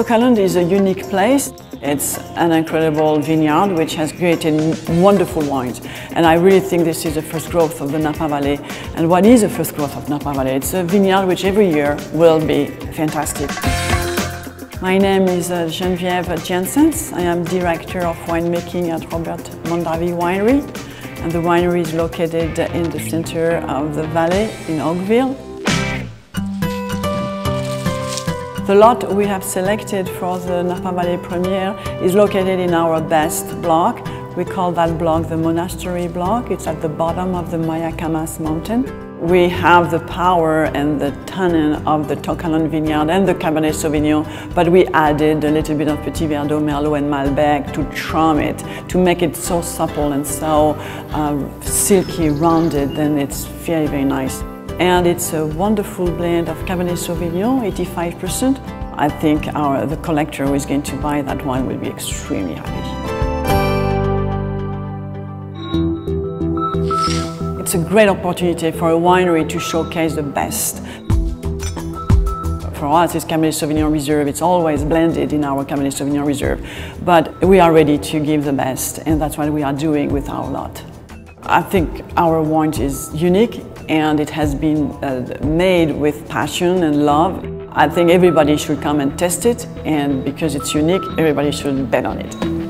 To Kalon is a unique place. It's an incredible vineyard which has created wonderful wines. And I really think this is the first growth of the Napa Valley. And what is the first growth of Napa Valley? It's a vineyard which every year will be fantastic. My name is uh, Geneviève Janssens. I am Director of Winemaking at Robert Mondavi Winery. And the winery is located in the center of the valley in Oakville. The lot we have selected for the Napa Valley premiere is located in our best block. We call that block the Monastery block. It's at the bottom of the Mayacamas mountain. We have the power and the tannin of the To Kalon vineyard and the Cabernet Sauvignon, but we added a little bit of Petit Verdot, Merlot and Malbec to charm it, to make it so supple and so uh, silky, rounded, then it's very, very nice. And it's a wonderful blend of Cabernet Sauvignon, 85%. I think our, the collector who is going to buy that wine will be extremely happy. It's a great opportunity for a winery to showcase the best. For us, it's Cabernet Sauvignon Reserve. It's always blended in our Cabernet Sauvignon Reserve. But we are ready to give the best, and that's what we are doing with our lot. I think our wine is unique and it has been uh, made with passion and love. I think everybody should come and test it, and because it's unique, everybody should bet on it.